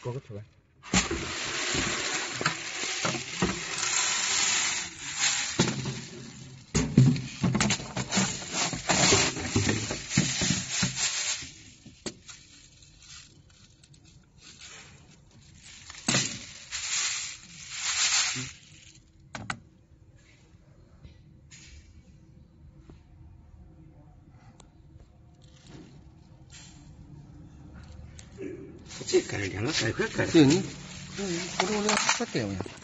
过个出来。Thank you. 1円からやな、財布やから。そうやね。これ俺は買ったよや。